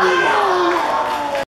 哎呦。